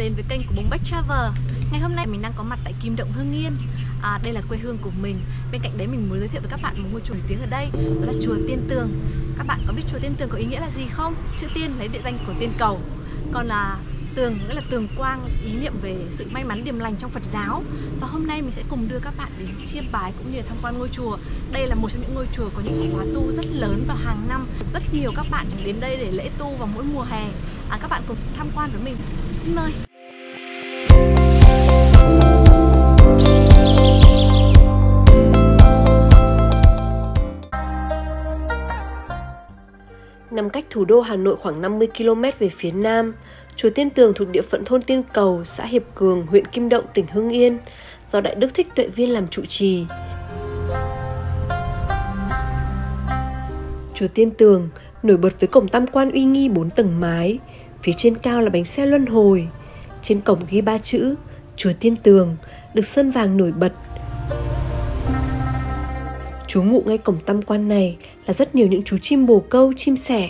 đến với kênh của Bóng Bách Travel. Ngày hôm nay mình đang có mặt tại Kim Động Hưng Yên. À, Đây là quê hương của mình. Bên cạnh đấy mình muốn giới thiệu với các bạn một ngôi chùa nổi tiếng ở đây Đó là chùa Tiên Tường. Các bạn có biết chùa Tiên Tường có ý nghĩa là gì không? Chữ Tiên lấy địa danh của Tiên Cầu. Còn là tường nghĩa là tường quang ý niệm về sự may mắn điềm lành trong Phật giáo. Và hôm nay mình sẽ cùng đưa các bạn đến chiêm bái cũng như tham quan ngôi chùa. Đây là một trong những ngôi chùa có những khóa tu rất lớn vào hàng năm. Rất nhiều các bạn đến đây để lễ tu vào mỗi mùa hè. À, các bạn cùng tham quan với mình xin mời Nằm cách thủ đô Hà Nội khoảng 50 km về phía nam, chùa Tiên Tường thuộc địa phận thôn Tiên Cầu, xã Hiệp Cường, huyện Kim Động, tỉnh Hưng Yên, do Đại Đức Thích Tuệ Viên làm trụ trì. Chùa Tiên Tường nổi bật với cổng tam quan uy nghi bốn tầng mái, phía trên cao là bánh xe luân hồi. Trên cổng ghi ba chữ Chùa Tiên Tường, được sơn vàng nổi bật. Chú ngụ ngay cổng tam quan này là rất nhiều những chú chim bồ câu, chim sẻ.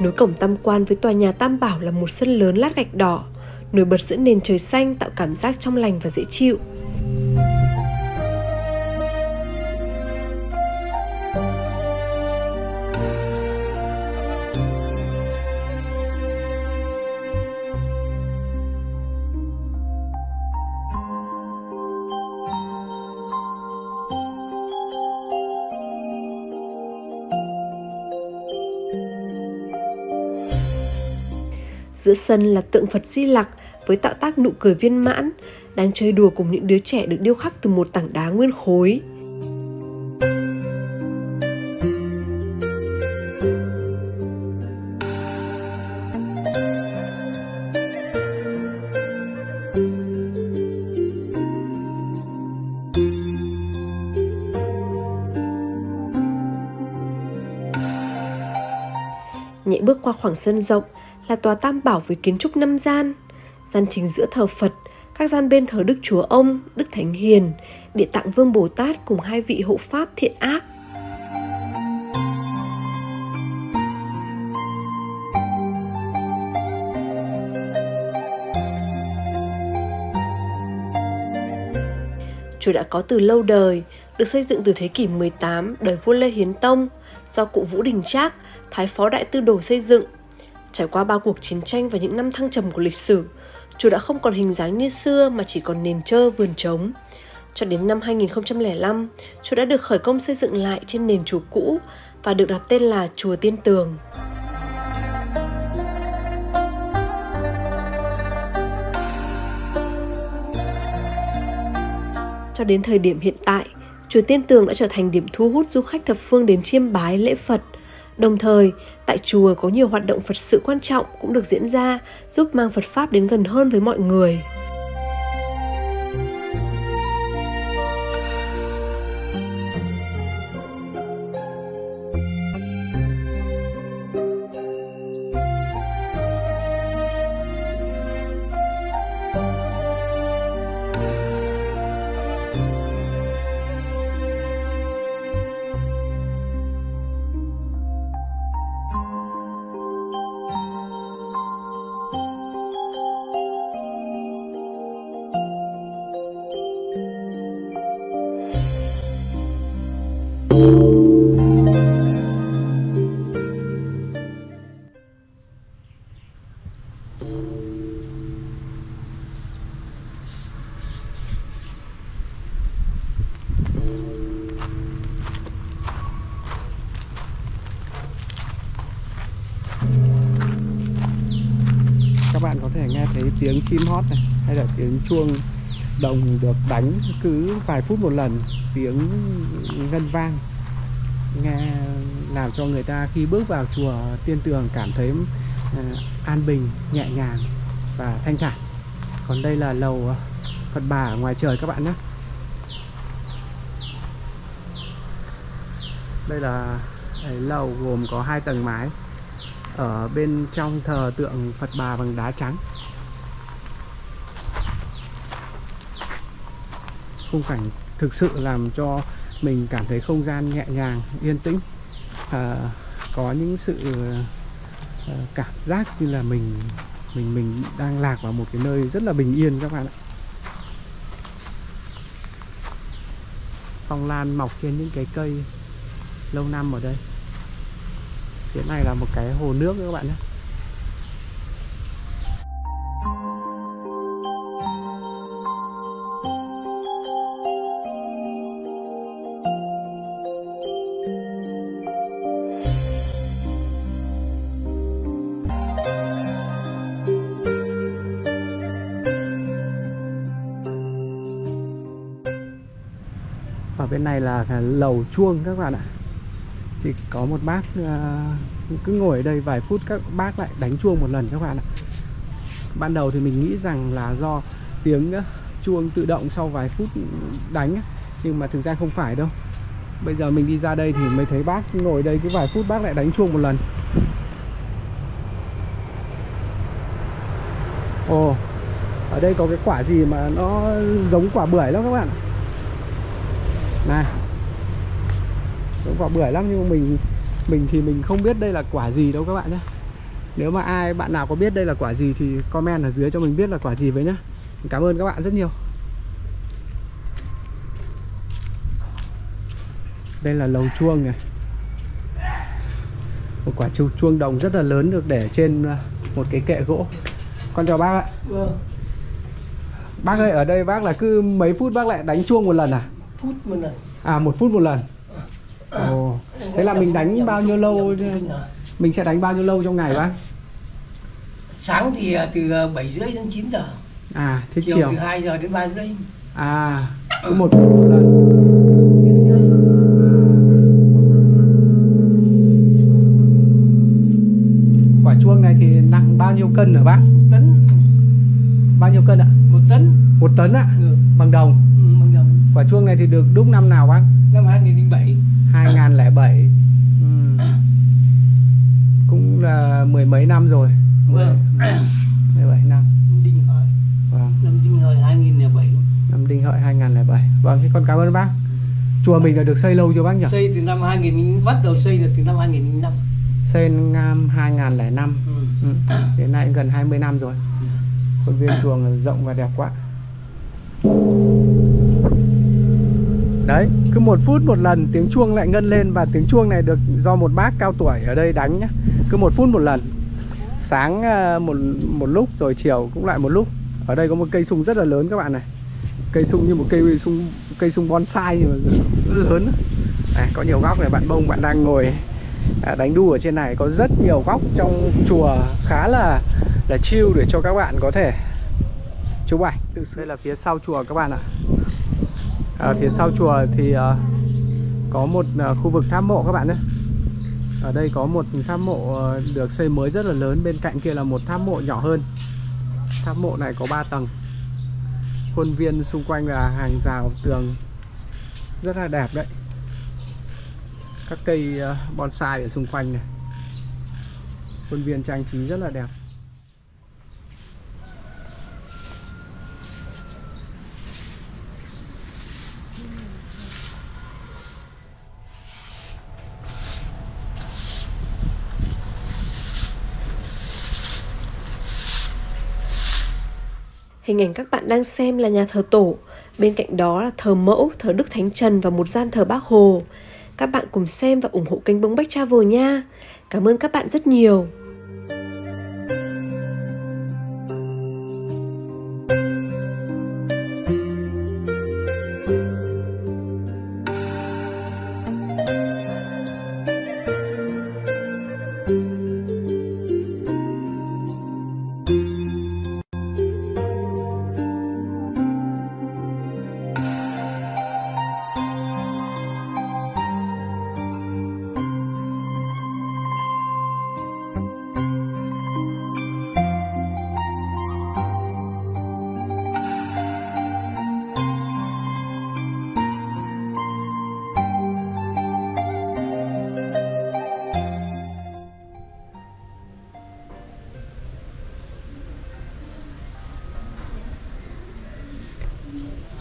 Nối cổng tam quan với tòa nhà Tam Bảo là một sân lớn lát gạch đỏ, nổi bật giữa nền trời xanh tạo cảm giác trong lành và dễ chịu. Giữa sân là tượng Phật Di Lặc với tạo tác nụ cười viên mãn, đang chơi đùa cùng những đứa trẻ được điêu khắc từ một tảng đá nguyên khối. Nhẹ bước qua khoảng sân rộng là tòa tam bảo với kiến trúc năm gian. Gian chính giữa thờ Phật, các gian bên thờ Đức Chúa Ông, Đức Thánh Hiền, Địa Tạng Vương Bồ Tát cùng hai vị hộ pháp thiện ác. Chùa đã có từ lâu đời, được xây dựng từ thế kỷ 18 đời vua Lê Hiến Tông do cụ Vũ Đình Trác, thái phó đại tư đồ xây dựng Trải qua ba cuộc chiến tranh và những năm thăng trầm của lịch sử, chùa đã không còn hình dáng như xưa mà chỉ còn nền trơ vườn trống. Cho đến năm 2005, chùa đã được khởi công xây dựng lại trên nền chùa cũ và được đặt tên là Chùa Tiên Tường. Cho đến thời điểm hiện tại, chùa Tiên Tường đã trở thành điểm thu hút du khách thập phương đến chiêm bái lễ Phật – Đồng thời, tại chùa có nhiều hoạt động Phật sự quan trọng cũng được diễn ra, giúp mang Phật Pháp đến gần hơn với mọi người. Các bạn có thể nghe thấy tiếng chim hót này hay là tiếng chuông đồng được đánh cứ vài phút một lần tiếng ngân vang. Nghe làm cho người ta khi bước vào chùa tiên tường cảm thấy uh, an bình nhẹ nhàng và thanh thản. Còn đây là lầu ờ, Phật bà ở ngoài trời các bạn nhé. Đây là đấy, lầu gồm có hai tầng mái ở bên trong thờ tượng Phật bà bằng đá trắng. Khung cảnh thực sự làm cho mình cảm thấy không gian nhẹ nhàng yên tĩnh. À, có những sự ờ, cảm giác như là mình mình mình đang lạc vào một cái nơi rất là bình yên các bạn ạ. Phong lan mọc trên những cái cây lâu năm ở đây phía này là một cái hồ nước các bạn nhé. Ở bên này là lầu chuông các bạn ạ thì có một bác uh, cứ ngồi ở đây vài phút các bác lại đánh chuông một lần các bạn ạ. Ban đầu thì mình nghĩ rằng là do tiếng chuông tự động sau vài phút đánh nhưng mà thực ra không phải đâu. Bây giờ mình đi ra đây thì mới thấy bác ngồi đây cứ vài phút bác lại đánh chuông một lần. Ồ ở đây có cái quả gì mà nó giống quả bưởi lắm các bạn này quả bưởi lắm nhưng mà mình mình thì mình không biết đây là quả gì đâu các bạn nhé nếu mà ai bạn nào có biết đây là quả gì thì comment ở dưới cho mình biết là quả gì với nhá. Cảm ơn các bạn rất nhiều. Đây là lầu chuông này. Một quả chu chuông đồng rất là lớn được để trên một cái kệ gỗ. Con chào bác ạ. Vâng, bác ơi ở đây bác là cứ mấy phút bác lại đánh chuông một lần à? Phút một lần. à một phút một lần ồ thế là mình đánh bao nhiêu lâu mình sẽ đánh bao nhiêu lâu trong ngày bác Sáng thì à, từ à, 7 rưỡi đến 9 giờ. à thế Chiều chiều từ 2 giờ đến 3 rưỡi. à cứ một một lần rưỡi. quả chuông này thì nặng bao nhiêu cân hả bác Một tấn, bao nhiêu cân ạ một tấn. một tấn ạ Ừ, bằng đồng ừ, bằng đồng. quả chuông này thì được đúc năm nào bác Năm 2007. 2007 ừ. cũng là mười mấy năm rồi Vâng. 17 năm Đinh Hợi, vâng năm Đinh Hợi 2007. năm đinh hợi 2007 vâng thế con cảm ơn bác chùa mình đã được xây lâu chưa bác nhỉ Xây từ năm 2000 bắt đầu xây là từ năm 2005. xây năm 2005 Ừ. ừ. đến nay gần 20 năm rồi khuôn viên chuồng rộng và đẹp quá đấy cứ một phút một lần tiếng chuông lại ngân lên và tiếng chuông này được do một bác cao tuổi ở đây đánh nhá. Cứ một phút một lần. Sáng ờ, một một lúc rồi chiều cũng lại một lúc. Ở đây có một cây sung rất là lớn các bạn này. Cây sung như một cây sung cây sung bonsai nhưng mà rất lớn. À, có nhiều góc này bạn bông bạn đang ngồi à, đánh đu ở trên này. Có rất nhiều góc trong chùa khá là là chill để cho các bạn có thể chụp ảnh. Đây là phía sau chùa các bạn ạ ở phía sau chùa thì ờ, có một ờ, khu vực tháp mộ các bạn nhé. Ở đây có một tháp mộ ờ, được xây mới rất là lớn. Bên cạnh kia là một tháp mộ nhỏ hơn. Tháp mộ này có 3 tầng. Khuôn viên xung quanh là hàng rào tường rất là đẹp đấy. Các cây ờ, bonsai ở xung quanh này. Khuôn viên trang trí rất là đẹp. Hình ảnh các bạn đang xem là nhà thờ tổ, bên cạnh đó là thờ mẫu, thờ Đức Thánh Trần và một gian thờ Bác Hồ. Các bạn cùng xem và ủng hộ kênh Bông Bách Travel nha. Cảm ơn các bạn rất nhiều.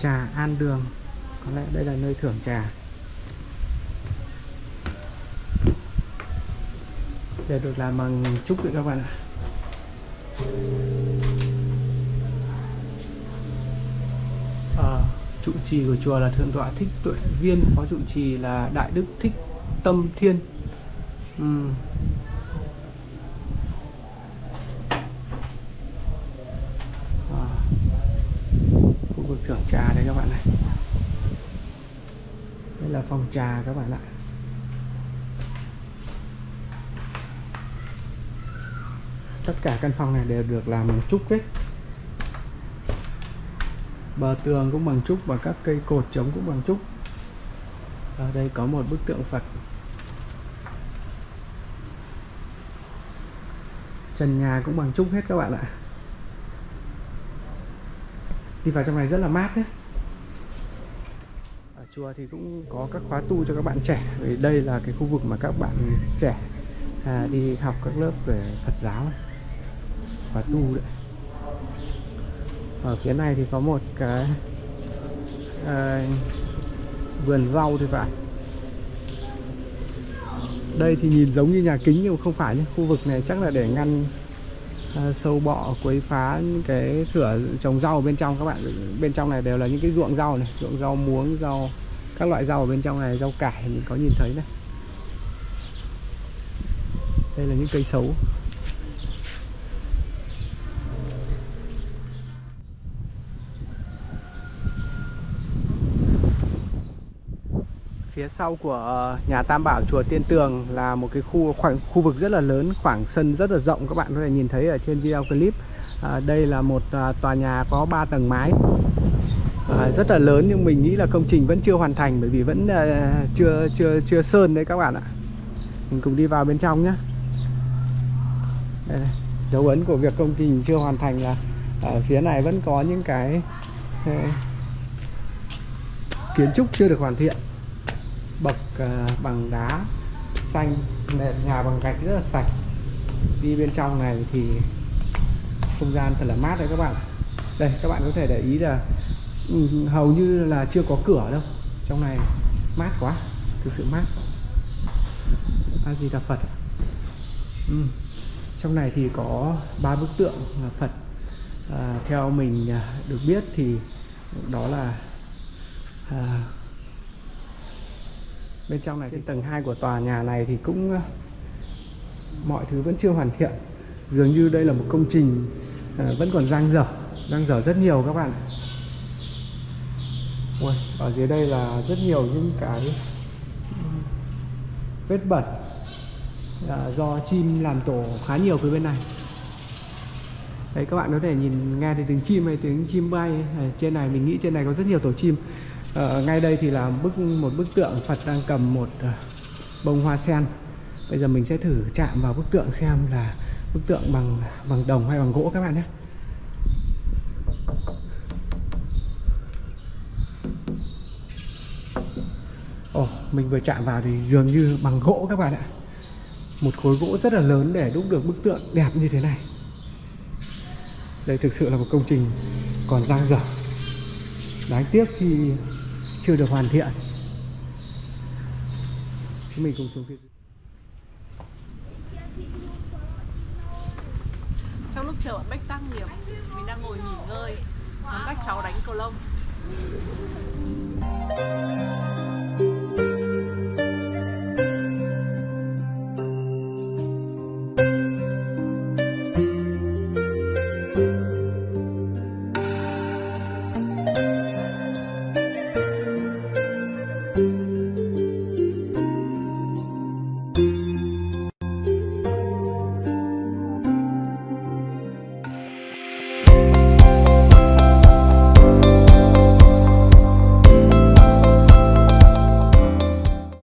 trà An Đường. Có lẽ đây là nơi thưởng trà. Để được làm bằng trúc vậy các bạn ạ. À, trụ trì của chùa là thượng tọa thích tuệ viên phó trụ trì là đại đức thích tâm thiên. Phòng trà các bạn ạ. Tất cả căn phòng này đều được làm bằng trúc hết. Bờ tường cũng bằng trúc và các cây cột chống cũng bằng trúc. Ở đây có một bức tượng Phật. Trần nhà cũng bằng trúc hết các bạn ạ. Đi vào trong này rất là mát đấy chùa thì cũng có các khóa tu cho các bạn trẻ vì đây là cái khu vực mà các bạn trẻ à, đi học các lớp về Phật giáo này. khóa tu đấy ở phía này thì có một cái à, vườn rau thì phải đây thì nhìn giống như nhà kính nhưng không phải nhé khu vực này chắc là để ngăn Ờ, sâu bọ, quấy phá những cái thửa trồng rau ở bên trong các bạn. Bên trong này đều là những cái ruộng rau này, ruộng rau muống, rau, các loại rau ở bên trong này, rau cải mình có nhìn thấy này. Đây là những cây xấu. Phía sau của ờ, nhà Tam Bảo chùa Tiên Tường là một cái khu khoảng khu vực rất là lớn khoảng sân rất là rộng các bạn có thể nhìn thấy ở trên video clip. À, đây là một à, tòa nhà có 3 tầng mái. À, rất là lớn nhưng mình nghĩ là công trình vẫn chưa hoàn thành bởi vì vẫn à, chưa chưa chưa sơn đấy các bạn ạ. Mình cùng đi vào bên trong nhé đây này. dấu ấn của việc công trình chưa hoàn thành là ở phía này vẫn có những cái kiến trúc chưa được hoàn thiện bậc à, bằng đá xanh nền nhà bằng gạch rất là sạch. Đi bên trong này thì không gian thật là mát đấy các bạn. Đây các bạn có thể để ý là ừ, hầu như là chưa có cửa đâu. Trong này mát quá thực sự mát. A di đà phật. Ừ. trong này thì có ba bức tượng là phật. À, theo mình à, được biết thì đó là à, bên trong này trên tầng 2 của tòa nhà này thì cũng uh, mọi thứ vẫn chưa hoàn thiện. Dường như đây là một công trình uh, vẫn còn dang dở dang dở rất nhiều các bạn Ui, ở dưới đây là rất nhiều những cái vết bẩn à, do chim làm tổ khá nhiều phía bên này. Đấy các bạn có thể nhìn nghe thấy tiếng chim hay tiếng chim bay trên này mình nghĩ trên này có rất nhiều tổ chim ở ngay đây thì là bức một bức tượng Phật đang cầm một ờ, bông hoa sen. Bây giờ mình sẽ thử chạm vào bức tượng xem là bức tượng bằng bằng đồng hay bằng gỗ các bạn nhé. Ồ, mình vừa chạm vào thì dường như bằng gỗ các bạn ạ. Một khối gỗ rất là lớn để đúc được bức tượng đẹp như thế này. Đây thực sự là một công trình còn dang dở. Đáng tiếc khi chưa được hoàn thiện. Chúng mình cùng xuống phía dưới. Trong lúc chờ bạn Bách tăng nghiệp, Mình đang ngồi nghỉ ngơi Ngắm các cháu đánh cầu lông.